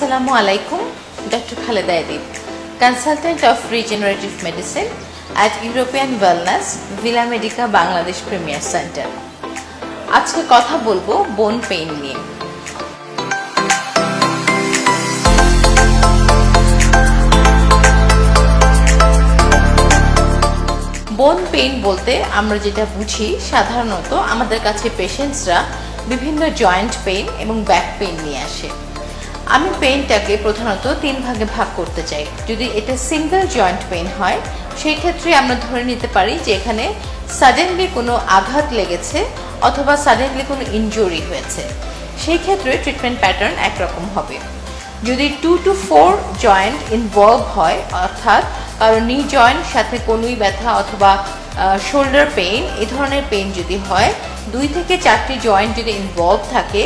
আসসালামু আলাইকুম doctor Khaleda Edib consultant of regenerative medicine at European wellness villa medica Bangladesh premier centre আজকে কথা বলব বোন পেইন নিয়ে। বোন পেইন বলতে আমরা যেটা বুঝি, সাধারণত আমাদের কাছে পেশেন্টসরা বিভিন্ন জয়েন্ট পেইন এবং ব্যাক পেইন নিয়ে আসে। আমি পেইনটাকে প্রধানত তিন ভাগে ভাগ করতে চাই। যদি এটা সিঙ্গেল জয়েন্ট পেইন হয়, সেই ক্ষেত্রে আমরা ধরে নিতে পারি যে এখানে সাডেনলি কোনো আঘাত লেগেছে অথবা সাডেনলি কোনো ইনজুরি হয়েছে। সেই ক্ষেত্রে ট্রিটমেন্ট প্যাটার্ন একরকম হবে। যদি two two four joint involve হয়, অর্থাৎ কারও নি জয়েন্ট সাথে কোনোই ব্যথা অথবা শোল্ডার পেইন এ ধরনের পেইন যদি হয়, দুই থেকে চারটি জয়েন্ট যদি ইনভলভ থাকে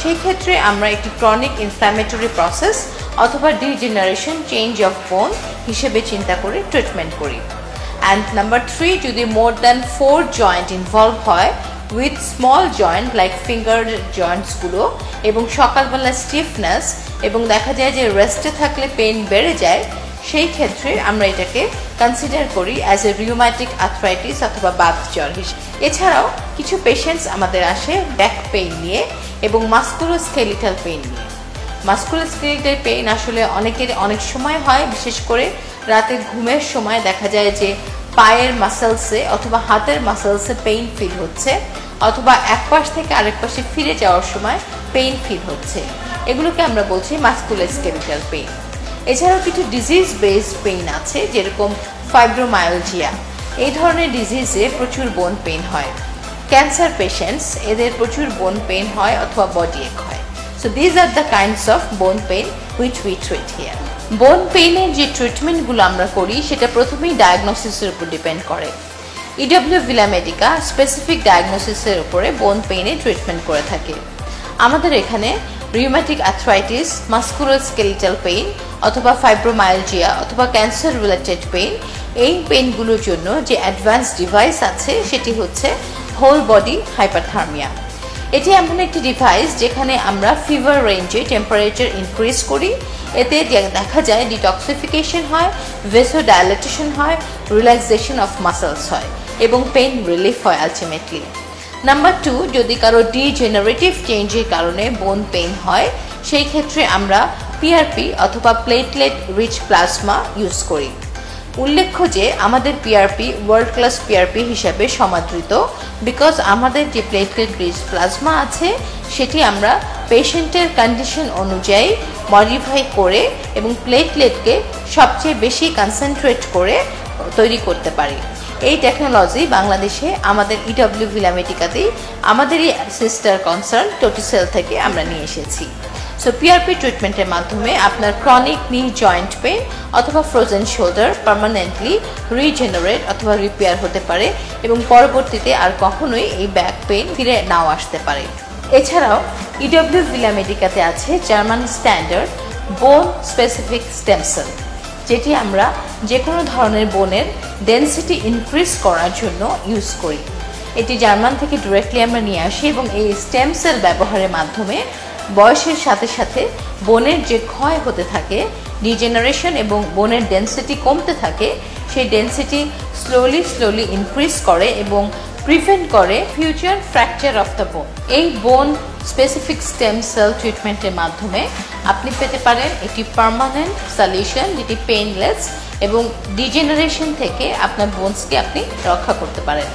সেই ক্ষেত্রে আমরা একটি ক্রনিক ইনফ্ল্যামেটরি প্রসেস অথবা ডিজেনারেশন চেঞ্জ অফ বোন হিসেবে চিন্তা করে ট্রিটমেন্ট করি। অ্যান্ড নাম্বার থ্রি যদি more than four joint involve হয় with small joint like finger জয়েন্টসগুলো এবং সকালবেলা স্টিফনেস এবং দেখা যায় যে রেস্টে থাকলে পেন বেড়ে যায়, সেই ক্ষেত্রে আমরা এটাকে কনসিডার করি অ্যাজ এ রিউম্যাটিক আর্থ্রাইটিস অথবা বাত জ্বর হিসেবে এছাড়াও কিছু পেশেন্টস আমাদের আসে ব্যাক পেইন নিয়ে এবং মাস্কুলোস্কেলিটাল পেইন নিয়ে। মাস্কুলোস্কেলিটাল পেইন আসলে অনেকের অনেক সময় হয়, বিশেষ করে রাতে ঘুমের সময় দেখা যায় যে পায়ের মাসেলসে অথবা হাতের মাসেলসে পেইন ফিল হচ্ছে, অথবা এক পাশ থেকে আরেক পাশে ফিরে যাওয়ার সময় পেইন ফিল হচ্ছে। এগুলোকে আমরা বলছি মাস্কুলোস্কেলিটাল পেইন এছাড়াও কিছু ডিজিজ বেসড পেইন আছে, যেরকম ফাইব্রোমায়োলজিয়া এই ধরনের ডিজিজে প্রচুর বোন পেইন হয়। ক্যান্সার পেশেন্টস এদের প্রচুর বোন পেন হয় অথবা বডি এক হয়। So these are the kinds of bone pain which we treat here bone পেইনের যে ট্রিটমেন্টগুলো আমরা করি, সেটা প্রথমেই ডায়াগনোসিসের উপর ডিপেন্ড করে। ইডব্লিউ ভিলা মেডিকা স্পেসিফিক ডায়াগনোসিসের উপরে বোন পেইনে ট্রিটমেন্ট করে থাকে। আমাদের এখানে rheumatic arthritis muscular skeletal pain অথবা ফাইব্রোমায়ালজিয়া অথবা ক্যান্সার রিলেটেড পেইন এই পেইনগুলোর জন্য যে অ্যাডভান্স ডিভাইস আছে, সেটি হচ্ছে হোল বডি হাইপারথার্মিয়া এটি এমন একটি ডিভাইস যেখানে আমরা ফিভার রেঞ্জে টেম্পারেচার ইনক্রিজ করি। এতে দেখা যায় ডিটক্সিফিকেশন হয় ভেসো ডায়ালেটেশন হয় রিল্যাক্সেশন অফ মাসেলস হয় এবং পেইন রিলিফ হয় আলটিমেটলি নাম্বার টু যদি কারও ডিজেনারেটিভ চেঞ্জের কারণে বোন পেইন হয়, সেই ক্ষেত্রে আমরা পিআরপি অথবা প্লেটলেট রিচ প্লাজমা ইউজ করি। উল্লেখ্য যে আমাদের পিআরপি ওয়ার্ল্ড ক্লাস পিআরপি হিসাবে সমাদৃত বিকজ আমাদের যে প্লেটলেট রিচ প্লাজমা আছে, সেটি আমরা পেশেন্টের কন্ডিশন অনুযায়ী মডিফাই করে এবং প্লেটলেটকে সবচেয়ে বেশি কনসেন্ট্রেট করে তৈরি করতে পারি। এই টেকনোলজি বাংলাদেশে আমাদের ইডব্লিউ ভিলামেটিকাতেই আমাদেরই সিস্টার কনসার্ন টোটিসেল থেকে আমরা নিয়ে এসেছি। সো পিআরপি ট্রিটমেন্টের মাধ্যমে আপনার ক্রনিক নি জয়েন্ট পেন অথবা ফ্রোজেন শোল্ডার পারমানেন্টলি রিজেনারেট অথবা রিপেয়ার হতে পারে এবং পরবর্তীতে আর কখনোই এই ব্যাক পেন ফিরে নাও আসতে পারে। এছাড়াও ইডব্লিউ ভিলা মেডিকাতে আছে German standard bone specific stem cell যেটি আমরা যে কোনো ধরনের বোনের ডেন্সিটি ইনক্রিজ করার জন্য ইউজ করি। এটি জার্মান থেকে ডিরেক্টলি আমরা নিয়ে আসি এবং এই স্টেম সেল ব্যবহারের মাধ্যমে বয়সের সাথে সাথে বোনের যে ক্ষয় হতে থাকে ডিজেনারেশন এবং বোনের ডেন্সিটি কমতে থাকে, সেই ডেন্সিটি স্লোলি স্লোলি ইনক্রিজ করে এবং প্রিভেন্ট করে future fracture of the bone এই বোন স্পেসিফিক স্টেম সেল ট্রিটমেন্টের মাধ্যমে আপনি পেতে পারেন একটি পারমানেন্ট সলিউশন যেটি পেইনলেস এবং ডিজেনারেশন থেকে আপনার বোনসকে আপনি রক্ষা করতে পারেন।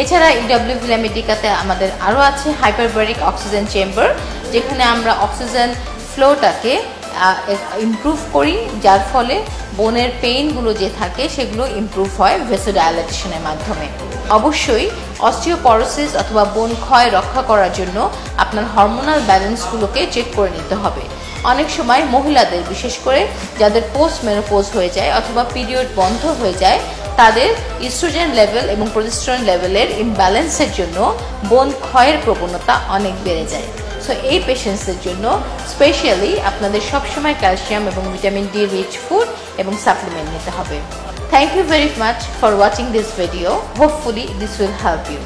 এছাড়া ইডব্লিউ ভিলামেডিকাতে আমাদের আরও আছে হাইপারবারিক অক্সিজেন চেম্বার যেখানে আমরা অক্সিজেন ফ্লোটাকে ইমপ্রুভ করি, যার ফলে বোনের পেইনগুলো যে থাকে, সেগুলো ইমপ্রুভ হয় ভেসোডায়ালেটেশনের মাধ্যমে। অবশ্যই অস্টিওপরোসিস অথবা বোন ক্ষয় রক্ষা করার জন্য আপনার হরমোনাল ব্যালেন্সগুলোকে চেক করে নিতে হবে। অনেক সময় মহিলাদের, বিশেষ করে যাদের পোস্ট মেনোপোজ হয়ে যায় অথবা পিরিয়ড বন্ধ হয়ে যায় তাদের ইস্ট্রোজেন লেভেল এবং প্রজেস্ট্রন লেভেলের ইমব্যালেন্সের জন্য বোন ক্ষয়ের প্রবণতা অনেক বেড়ে যায়। সো এই পেশেন্টসদের জন্য স্পেশালি আপনাদের সবসময় ক্যালসিয়াম এবং ভিটামিন ডি রিচ ফুড এবং সাপ্লিমেন্ট নিতে হবে। Thank you very much for watching this video hopefully this will help you